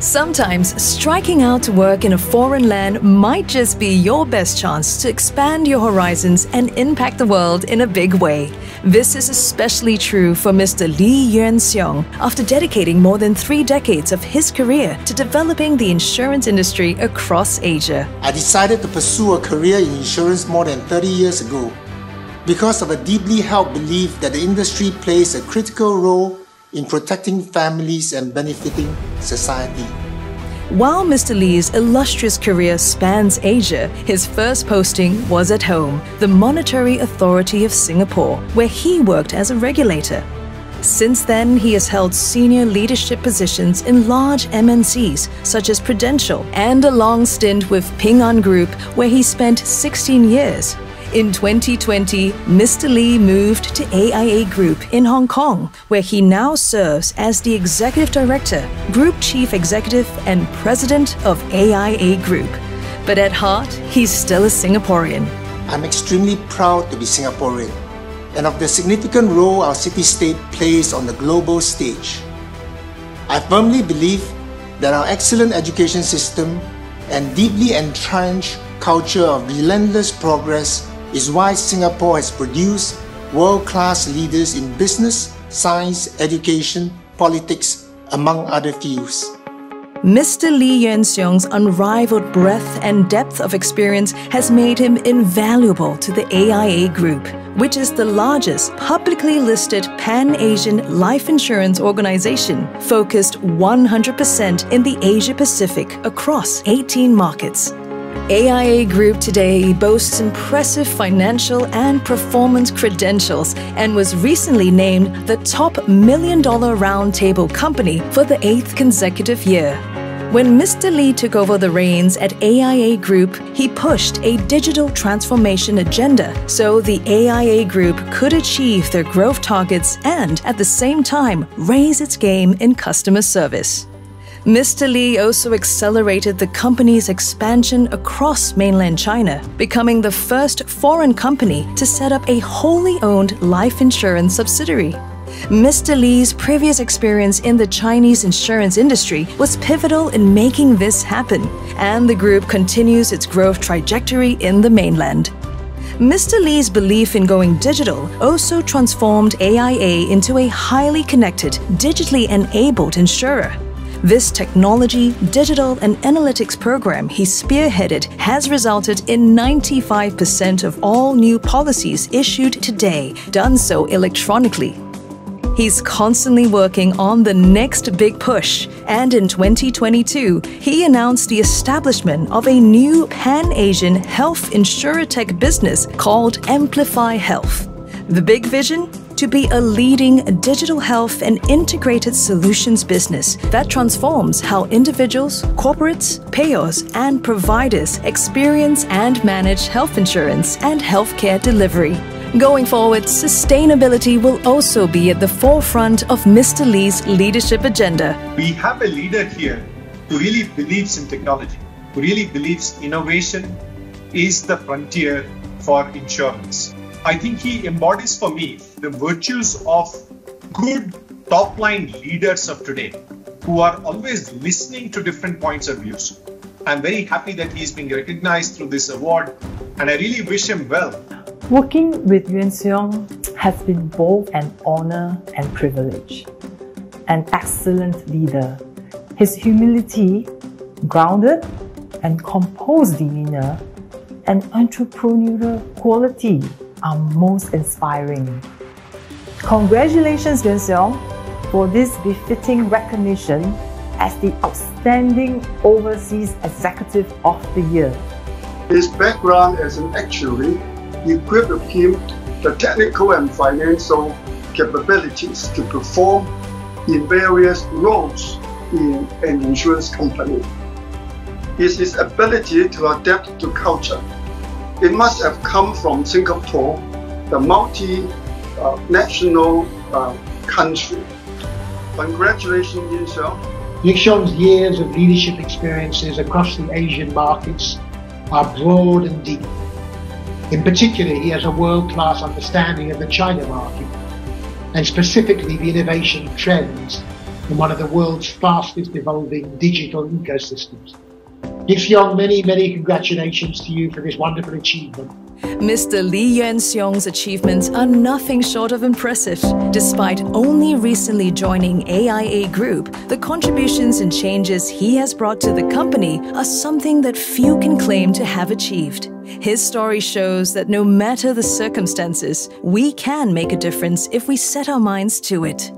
Sometimes striking out to work in a foreign land might just be your best chance to expand your horizons and impact the world in a big way. This is especially true for Mr. Lee Yuan Siong after dedicating more than three decades of his career to developing the insurance industry across Asia. I decided to pursue a career in insurance more than 30 years ago because of a deeply held belief that the industry plays a critical role in protecting families and benefiting society. While Mr. Lee's illustrious career spans Asia, his first posting was at home, the Monetary Authority of Singapore, where he worked as a regulator. Since then, he has held senior leadership positions in large MNCs such as Prudential and a long stint with Ping An Group, where he spent 16 years. In 2020, Mr. Lee moved to AIA Group in Hong Kong, where he now serves as the Executive Director, Group Chief Executive, and President of AIA Group. But at heart, he's still a Singaporean. I'm extremely proud to be Singaporean and of the significant role our city state plays on the global stage. I firmly believe that our excellent education system and deeply entrenched culture of relentless progress is why Singapore has produced world-class leaders in business, science, education, politics, among other fields. Mr. Lee Yuan Siong's unrivaled breadth and depth of experience has made him invaluable to the AIA Group, which is the largest publicly listed pan Asian life insurance organization focused 100% in the Asia Pacific across 18 markets. AIA Group today boasts impressive financial and performance credentials and was recently named the top million dollar roundtable company for the eighth consecutive year. When Mr. Lee took over the reins at AIA Group, he pushed a digital transformation agenda so the AIA Group could achieve their growth targets and, at the same time, raise its game in customer service. Mr. Lee also accelerated the company's expansion across mainland China, becoming the first foreign company to set up a wholly owned life insurance subsidiary. Mr. Lee's previous experience in the Chinese insurance industry was pivotal in making this happen, and the group continues its growth trajectory in the mainland. Mr. Lee's belief in going digital also transformed AIA into a highly connected, digitally enabled insurer. This technology, digital, and analytics program he spearheaded has resulted in 95% of all new policies issued today done so electronically. He's constantly working on the next big push, and in 2022, he announced the establishment of a new pan Asian health insurtech business called Amplify Health. The big vision? To be a leading digital health and integrated solutions business that transforms how individuals, corporates, payers, and providers experience and manage health insurance and healthcare delivery. Going forward, sustainability will also be at the forefront of Mr. Lee's leadership agenda. We have a leader here who really believes in technology, who really believes innovation is the frontier for insurance. I think he embodies for me the virtues of good top line leaders of today who are always listening to different points of views. I'm very happy that he's being recognized through this award and I really wish him well. Working with Yuan Siong has been both an honor and privilege. An excellent leader. His humility, grounded and composed demeanor, and entrepreneurial quality are most inspiring. Congratulations, Siong, for this befitting recognition as the Outstanding Overseas Executive of the Year. His background as an actuary equipped him the technical and financial capabilities to perform in various roles in an insurance company. It's his ability to adapt to culture it must have come from Singapore, the multi-national uh, country. Congratulations, Yuan Yuan Siong's years of leadership experiences across the Asian markets are broad and deep. In particular, he has a world-class understanding of the China market and specifically the innovation trends in one of the world's fastest evolving digital ecosystems. Gift Yong, many, many congratulations to you for this wonderful achievement. Mr. Lee Yuan Siong's achievements are nothing short of impressive. Despite only recently joining AIA Group, the contributions and changes he has brought to the company are something that few can claim to have achieved. His story shows that no matter the circumstances, we can make a difference if we set our minds to it.